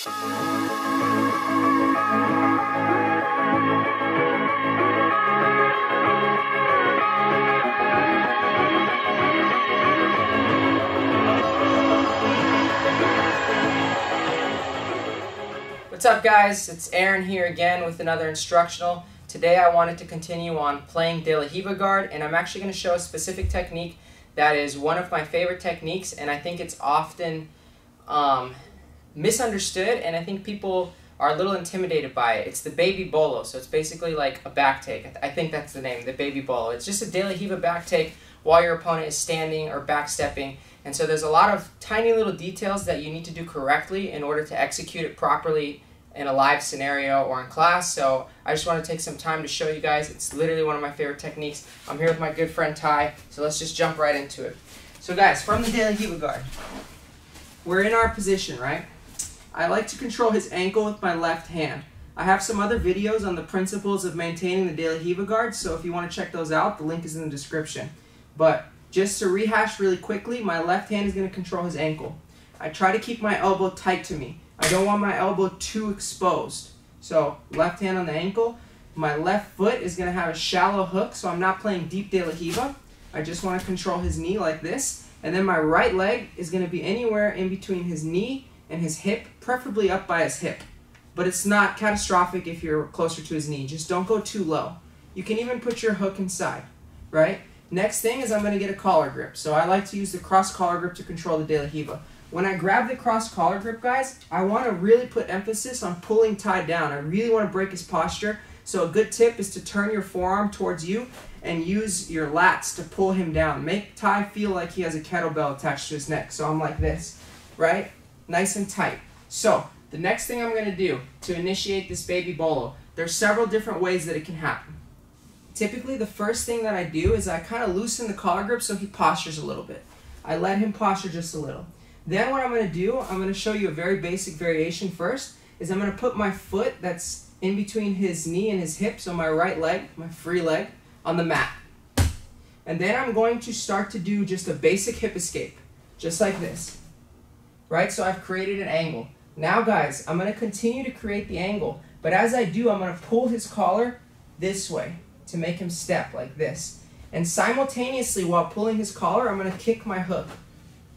What's up guys? It's Aaron here again with another instructional. Today I wanted to continue on playing De La Riva guard and I'm actually going to show a specific technique that is one of my favorite techniques and I think it's often um, misunderstood and I think people are a little intimidated by it. It's the baby bolo, so it's basically like a back take. I, th I think that's the name, the baby bolo. It's just a De La Riva back take while your opponent is standing or back stepping. And so there's a lot of tiny little details that you need to do correctly in order to execute it properly in a live scenario or in class. So I just want to take some time to show you guys. It's literally one of my favorite techniques. I'm here with my good friend Ty, so let's just jump right into it. So guys, from the De La Riva guard, we're in our position, right? I like to control his ankle with my left hand. I have some other videos on the principles of maintaining the De La Riva guard, so if you want to check those out, the link is in the description. But just to rehash really quickly, my left hand is going to control his ankle. I try to keep my elbow tight to me. I don't want my elbow too exposed. So left hand on the ankle. My left foot is going to have a shallow hook, so I'm not playing deep De La Riva. I just want to control his knee like this. And then my right leg is going to be anywhere in between his knee and his hip, preferably up by his hip. But it's not catastrophic if you're closer to his knee. Just don't go too low. You can even put your hook inside, right? Next thing is I'm going to get a collar grip. So I like to use the cross collar grip to control the De La Riva. When I grab the cross collar grip, guys, I want to really put emphasis on pulling Ty down. I really want to break his posture. So a good tip is to turn your forearm towards you and use your lats to pull him down. Make Ty feel like he has a kettlebell attached to his neck. So I'm like this, right? Nice and tight. So the next thing I'm going to do to initiate this baby bolo, there's several different ways that it can happen. Typically the first thing that I do is I kind of loosen the collar grip so he postures a little bit. I let him posture just a little. Then what I'm going to do, I'm going to show you a very basic variation first, is I'm going to put my foot that's in between his knee and his hip, so my right leg, my free leg, on the mat. And then I'm going to start to do just a basic hip escape, just like this right? So I've created an angle. Now guys, I'm gonna continue to create the angle, but as I do, I'm gonna pull his collar this way to make him step like this. And simultaneously, while pulling his collar, I'm gonna kick my hook.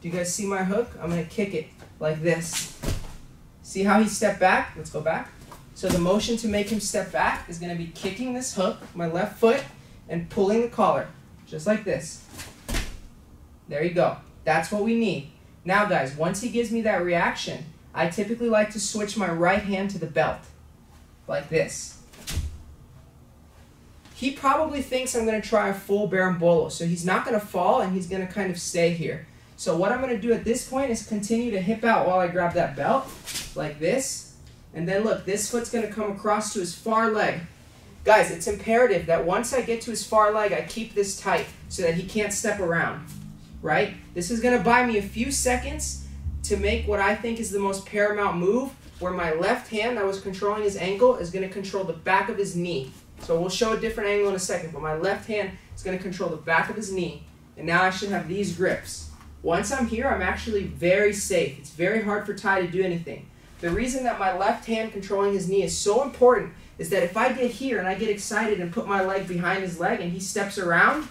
Do you guys see my hook? I'm gonna kick it like this. See how he stepped back? Let's go back. So the motion to make him step back is gonna be kicking this hook, my left foot, and pulling the collar, just like this. There you go. That's what we need. Now guys, once he gives me that reaction, I typically like to switch my right hand to the belt, like this. He probably thinks I'm going to try a full berimbolo, so he's not going to fall and he's going to kind of stay here. So what I'm going to do at this point is continue to hip out while I grab that belt, like this. And then look, this foot's going to come across to his far leg. Guys, it's imperative that once I get to his far leg, I keep this tight so that he can't step around right? This is going to buy me a few seconds to make what I think is the most paramount move, where my left hand that was controlling his ankle is going to control the back of his knee. So we'll show a different angle in a second, but my left hand is going to control the back of his knee. And now I should have these grips. Once I'm here, I'm actually very safe. It's very hard for Ty to do anything. The reason that my left hand controlling his knee is so important is that if I get here and I get excited and put my leg behind his leg and he steps around,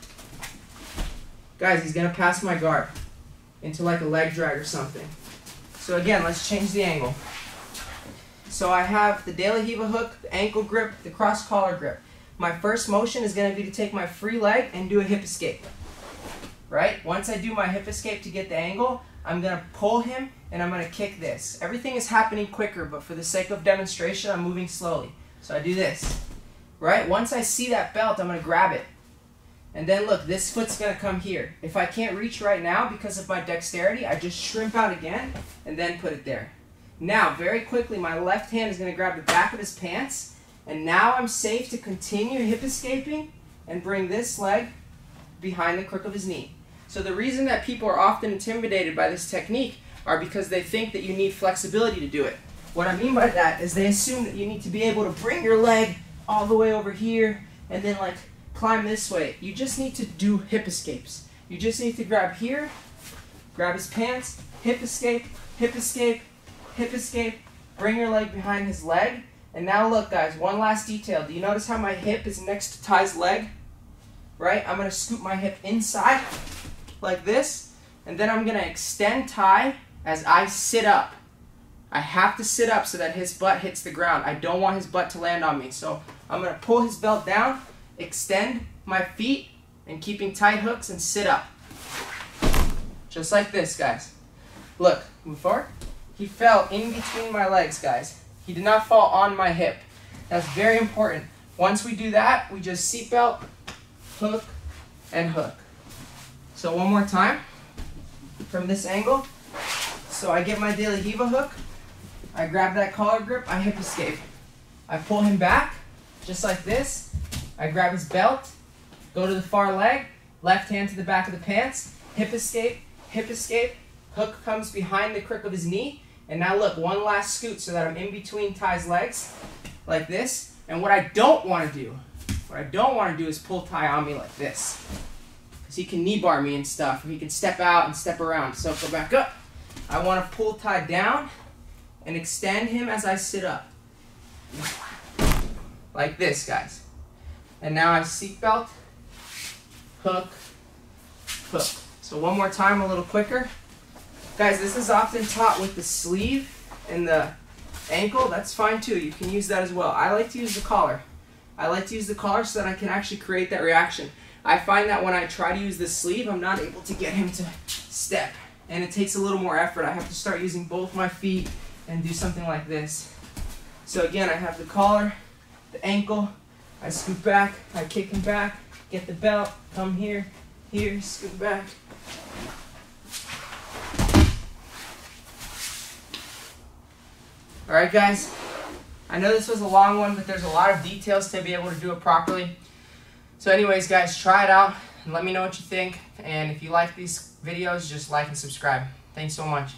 Guys, he's going to pass my guard into like a leg drag or something. So again, let's change the angle. So I have the De La Riva hook, the ankle grip, the cross collar grip. My first motion is going to be to take my free leg and do a hip escape. Right? Once I do my hip escape to get the angle, I'm going to pull him and I'm going to kick this. Everything is happening quicker, but for the sake of demonstration, I'm moving slowly. So I do this. Right? Once I see that belt, I'm going to grab it. And then look, this foot's going to come here. If I can't reach right now because of my dexterity, I just shrimp out again and then put it there. Now, very quickly, my left hand is going to grab the back of his pants. And now I'm safe to continue hip escaping and bring this leg behind the crook of his knee. So the reason that people are often intimidated by this technique are because they think that you need flexibility to do it. What I mean by that is they assume that you need to be able to bring your leg all the way over here and then like climb this way. You just need to do hip escapes. You just need to grab here, grab his pants, hip escape, hip escape, hip escape, bring your leg behind his leg. And now look, guys, one last detail. Do you notice how my hip is next to Ty's leg? Right? I'm going to scoop my hip inside like this. And then I'm going to extend Ty as I sit up. I have to sit up so that his butt hits the ground. I don't want his butt to land on me. So I'm going to pull his belt down, extend my feet, and keeping tight hooks and sit up. Just like this, guys. Look, move forward. He fell in between my legs, guys. He did not fall on my hip. That's very important. Once we do that, we just seatbelt, hook, and hook. So one more time from this angle. So I get my De La Riva hook, I grab that collar grip, I hip escape. I pull him back, just like this. I grab his belt, go to the far leg, left hand to the back of the pants, hip escape, hip escape, hook comes behind the crook of his knee, and now look, one last scoot so that I'm in between Ty's legs, like this. And what I don't want to do, what I don't want to do is pull Ty on me like this. Because he can knee bar me and stuff, he can step out and step around. So go back up. I want to pull Ty down and extend him as I sit up. Like this, guys. And now I have seatbelt, hook, hook. So one more time, a little quicker. Guys, this is often taught with the sleeve and the ankle. That's fine too. You can use that as well. I like to use the collar. I like to use the collar so that I can actually create that reaction. I find that when I try to use the sleeve, I'm not able to get him to step. And it takes a little more effort. I have to start using both my feet and do something like this. So again, I have the collar, the ankle, I scoot back, I kick him back, get the belt, come here, here, scoot back. All right, guys. I know this was a long one, but there's a lot of details to be able to do it properly. So anyways, guys, try it out and let me know what you think. And if you like these videos, just like and subscribe. Thanks so much.